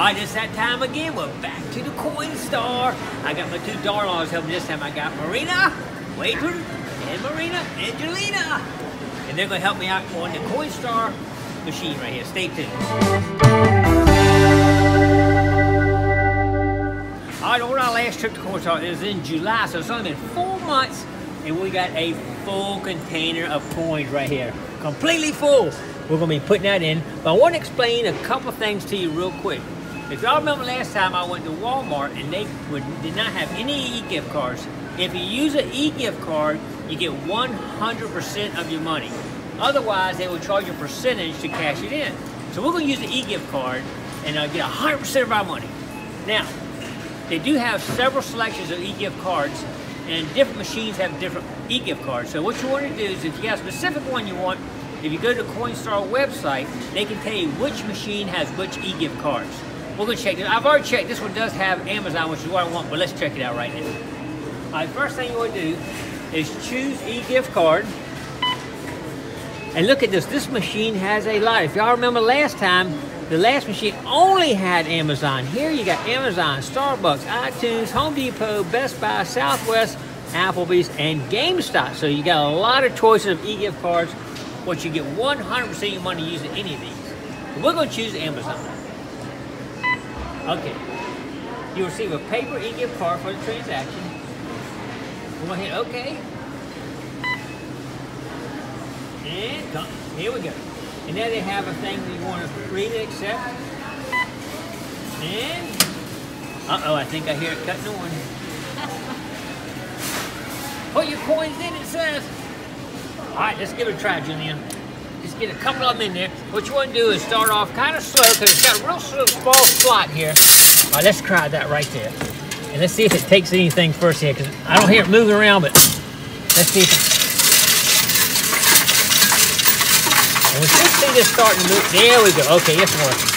Alright, it's that time again. We're back to the Coinstar. I got my two darlings helping this time. I got Marina, Waitron, and Marina, Angelina. And they're going to help me out on the Coinstar machine right here. Stay tuned. Alright, on our last trip to Coinstar, it was in July, so it's only been four months, and we got a full container of coins right here. Completely full. We're going to be putting that in, but I want to explain a couple things to you real quick. If y'all remember last time I went to Walmart and they would, did not have any e-gift cards, if you use an e-gift card, you get 100% of your money. Otherwise, they will charge you a percentage to cash it in. So we're going to use the e-gift card and uh, get 100% of our money. Now, they do have several selections of e-gift cards and different machines have different e-gift cards. So what you want to do is if you have a specific one you want, if you go to the Coinstar website, they can tell you which machine has which e-gift cards. We're gonna check it. I've already checked. This one does have Amazon, which is what I want, but let's check it out right now. All right, first thing you want to do is choose e-gift card. And look at this. This machine has a lot. If y'all remember last time, the last machine only had Amazon. Here you got Amazon, Starbucks, iTunes, Home Depot, Best Buy, Southwest, Applebee's, and GameStop. So you got a lot of choices of e-gift cards, but you get 100% of your money using any of these. We're to choose Amazon. Okay. You receive a paper e-gift card for the transaction. We're going to hit OK. And come. Here we go. And now they have a thing that you want to read and accept. And, uh-oh, I think I hear it cutting on. Put your coins in, it says. All right, let's give it a try, Julian. Just get a couple of them in there. What you want to do is start off kind of slow because it's got a real slow, small slot here. All right, let's try that right there. And let's see if it takes anything first here because I don't hear it moving around, but let's see if it... And we should see this starting to move. There we go. Okay, it's working.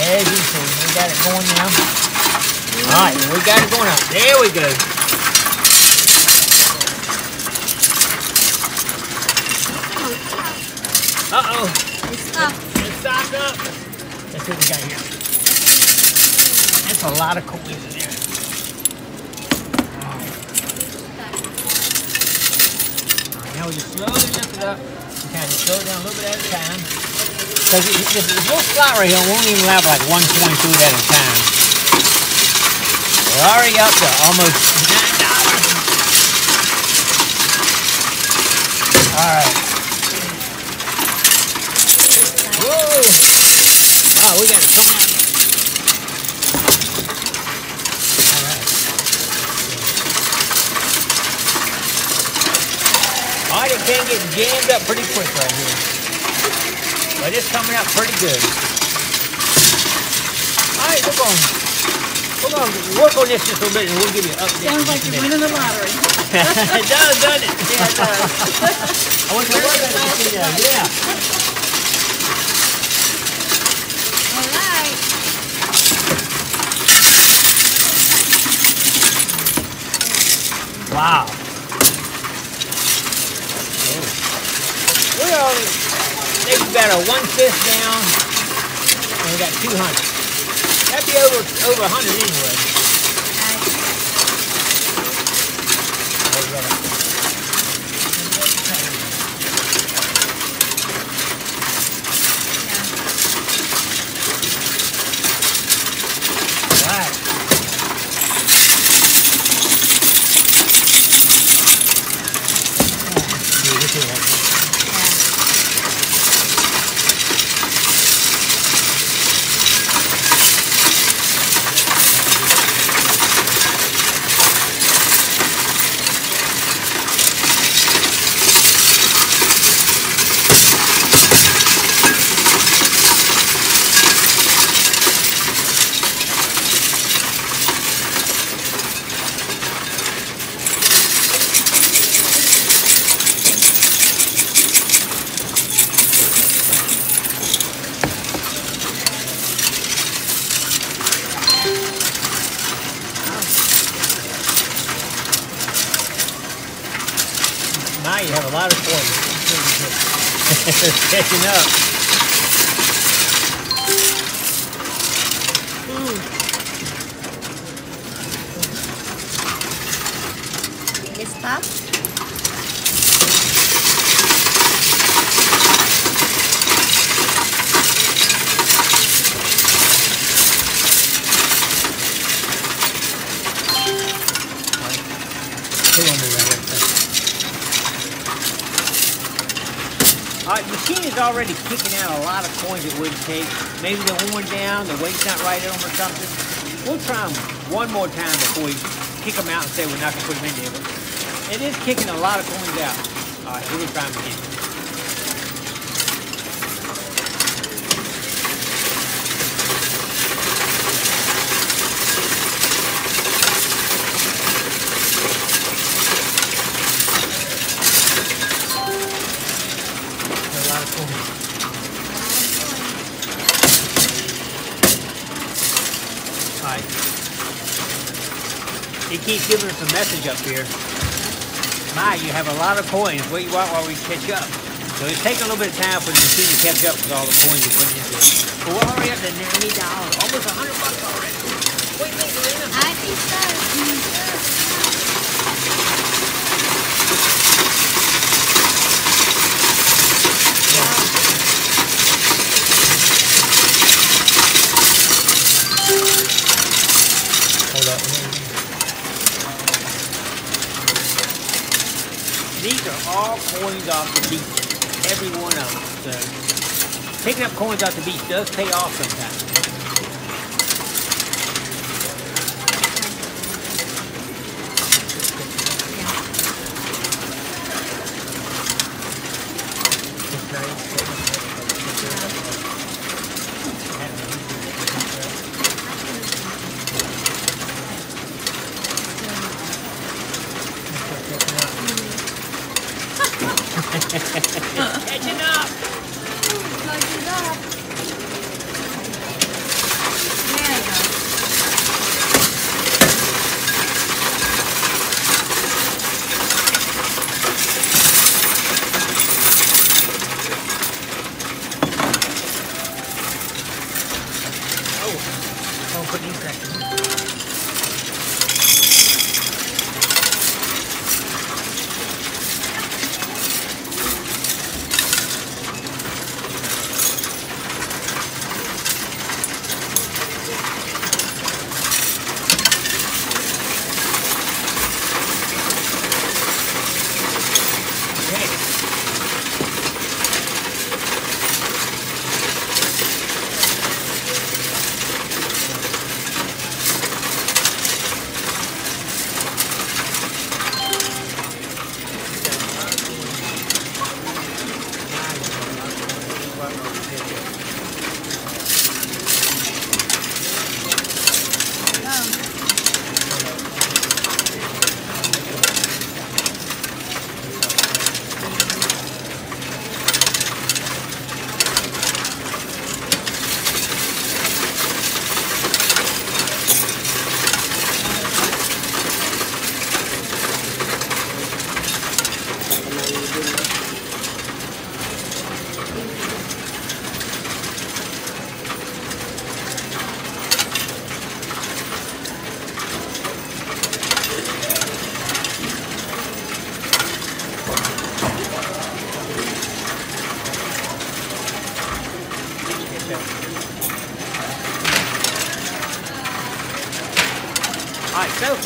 As you see, we got it going now. All right, we got it going up. There we go. Uh-oh. It's stuck. It's stocked up. Let's see what we got here. That's a lot of coins in there. Alright, now we just slowly lift it up. You kind of slow it down a little bit at a time. Because this little slot right here won't even have like one coin through it at a time. We're already up to almost nine dollars. Alright. Whoa! Wow, we got it coming out. All right. All right, it can get jammed up pretty quick right here. But it's coming out pretty good. All right, we're going, we're going to work on this just a little bit and we'll give you an update. Sounds like you're winning the lottery. it does, doesn't it? Yeah, it does. I want to work on it. Yeah. All right. Wow. We're only, they've got a one fifth down, and we got 200. That'd be over over 100 anyway. Oh, we got a- Right. Yeah, Catching up. Ooh. This pop? Already kicking out a lot of coins it wouldn't take. Maybe they're worn down, the weight's not right on them or something. We'll try them one more time before we kick them out and say we're not going to put them in there. But it is kicking a lot of coins out. All right, to try them again. He keeps giving us a message up here. My, you have a lot of coins. What you want while we catch up? So it's taking a little bit of time for the machine to catch up with all the coins we put into it. But we're already up to ninety dollars, almost a hundred bucks already. What do you think, Lorena? I think so. Hold up. These are all coins off the beach. Every one of them. So picking up coins off the beach does pay off sometimes.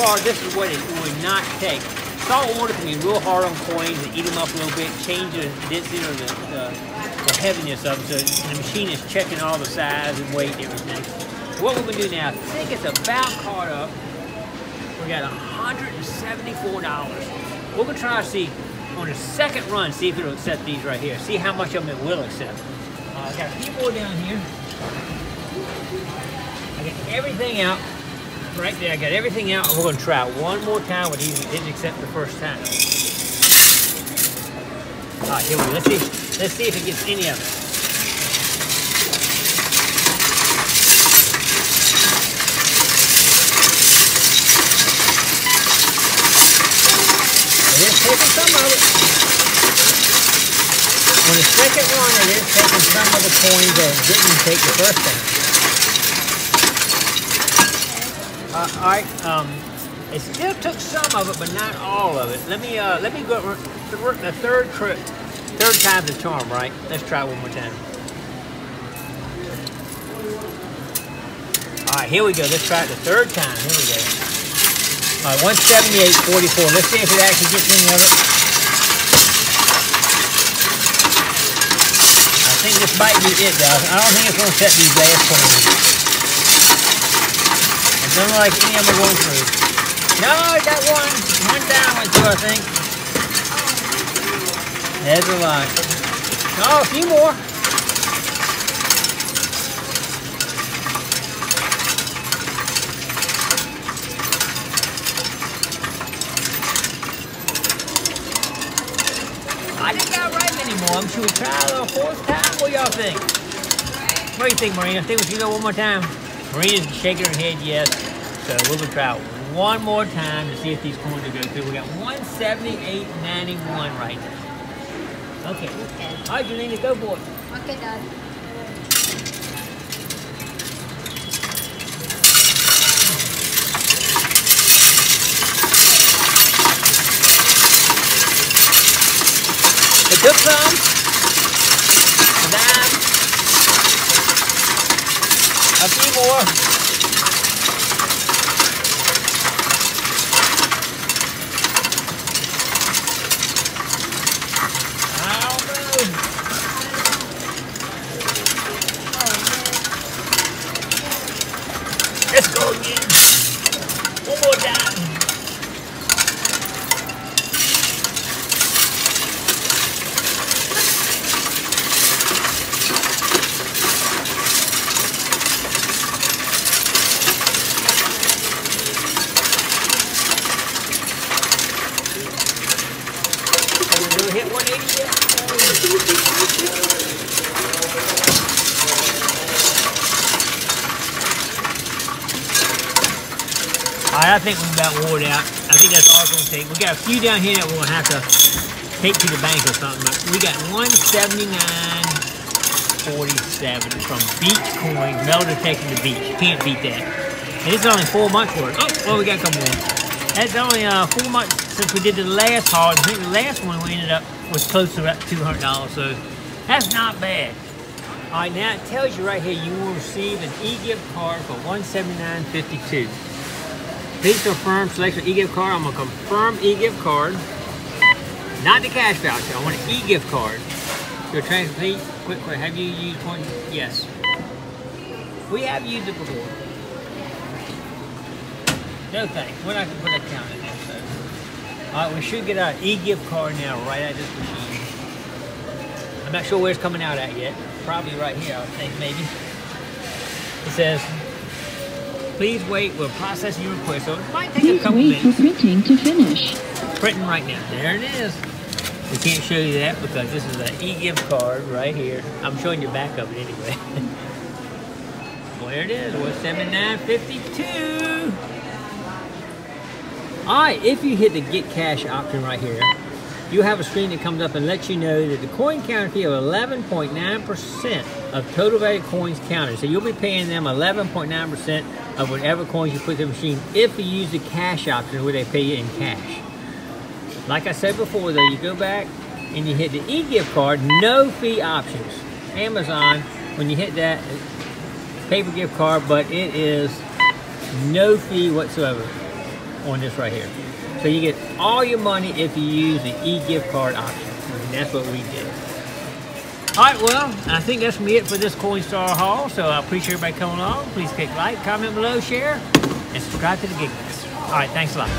Far this is what it would not take. Salt water can be real hard on coins and eat them up a little bit, change the density or the, the, the heaviness of them. So the machine is checking all the size and weight and everything. What we're to do now, I think it's about caught up. We got $174. We're to try to see on the second run, see if it'll accept these right here. See how much of them it will accept. Uh, I got a few more down here. I got everything out. Right there, I got everything out. We're going to try one more time with these. We didn't accept the first time. All right, here we go. Let's see. Let's see if it gets any of it. It is taking some of it. On the second one, it is taking some of the coins that didn't take the first time. Uh, all right, um, It still took some of it, but not all of it. Let me uh, let me go the third trip. Third time's the charm, right? Let's try one more time. All right, here we go. Let's try it the third time. Here we go. All right, 178.44. Let's see if it actually gets any of it. I think this might be it, guys. I don't think it's going to set these last coins. It doesn't like any of are going through. No, I got one. One down went through, I think. There's a lot. Oh, a few more. I didn't got right anymore. Should we try the fourth time? What y'all think? What do you think, Marina? Think we should go one more time? Marina's shaking her head yes. So we'll try one more time to see if these coins will go through. We got 178.91 right now. Okay. Okay. All right, Janina, go for it. Okay, Dad. It took some. A dime. A few more. hit 180 yet? All right, I think we're about wore out. I think that's all it's gonna take. We got a few down here that we're gonna have to take to the bank or something, but we got 179.47 from Beach Coins, metal detecting the beach. Can't beat that. And it's only four months worth. Oh, well, we got a couple more. That's only uh, four months since we did the last haul. I think the last one we ended up was close to about $200, so that's not bad. All right, now it tells you right here you will receive an e-gift card for $179.52. Please confirm selection e-gift card. I'm gonna confirm e-gift card, not the cash voucher. I want an e-gift card. So translate, quick, quick, have you used one? Yes. We have used it before. No thanks. We're not gonna put that count in there. So. All right, we should get our e-gift card now right at this machine. I'm not sure where it's coming out at yet. Probably right here, I think, maybe. It says, please wait, we're processing your request. So it might take Please a couple wait minutes. for printing to finish. Printing right now. There it is. We can't show you that because this is an e-gift card right here. I'm showing you back of it anyway. well, there it is. What's 7952? All right, if you hit the get cash option right here, you have a screen that comes up and lets you know that the coin counter fee of 11.9% of total value coins counted. So you'll be paying them 11.9% of whatever coins you put in the machine if you use the cash option where they pay you in cash. Like I said before though, you go back and you hit the e-gift card, no fee options. Amazon, when you hit that, paper gift card, but it is no fee whatsoever on this right here. So you get all your money if you use the e-gift card option. And that's what we did. All right, well, I think that's me it for this Coinstar haul. So I appreciate everybody coming along. Please click like, comment below, share, and subscribe to the Gig All right, thanks a lot.